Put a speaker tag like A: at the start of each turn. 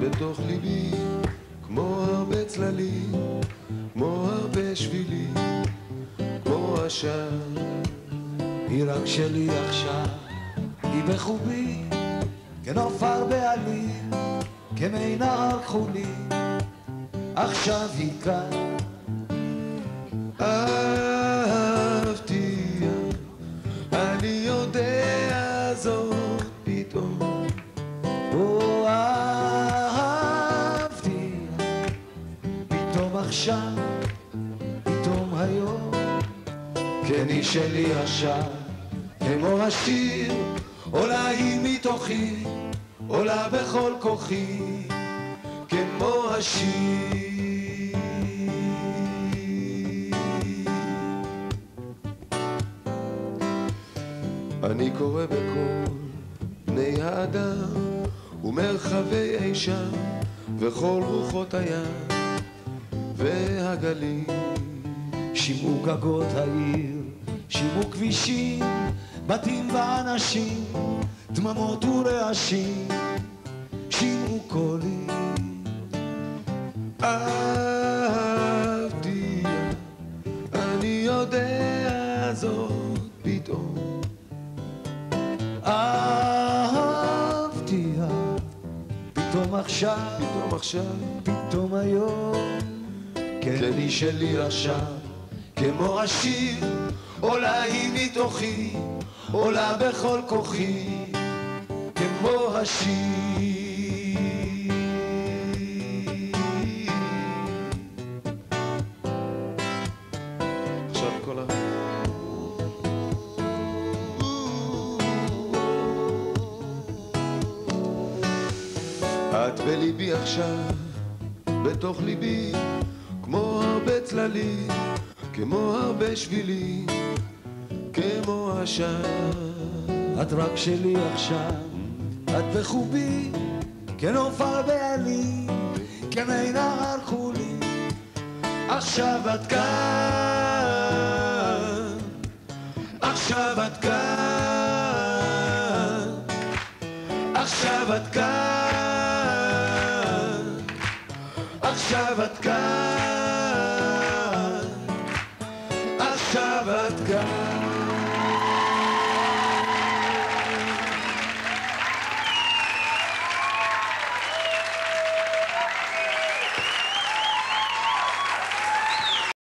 A: בתוך ליבי, כמו הרבה צללים, כמו הרבה שבילים, כמו עשן.
B: היא רק שלי עכשיו, היא בחובי, כנופר בעלים, כמי נהר כחולי, עכשיו היא כאן. עכשיו, פתאום היום, כן היא שלי עכשיו, כמו השיר, עולה היא מתוכי, עולה בכל כוחי, כמו השיר.
A: אני קורא בכל בני האדם ומרחבי אי שם וכל רוחות הים והגלים
B: שימעו גגות העיר, שימעו כבישים, בתים ואנשים, דממות ורעשים, שימעו קולי.
A: אהבתי, אני יודע זאת פתאום.
B: אהבתי, פתאום עכשיו,
A: פתאום עכשיו,
B: פתאום היום, כן היא שלי עכשיו, כמו השיר, עולה היא מתוכי, עולה בכל כוחי, כמו השיר.
A: את בליבי עכשיו, בתוך ליבי, הרבה צללים, כמו הרבה שבילים, כמו השם.
B: את רק שלי עכשיו, את בחובי, כן כנופר בעלי, כן כנעין על חולי. עכשיו את כאן, עכשיו את כאן, עכשיו את כאן. עכשיו את כאן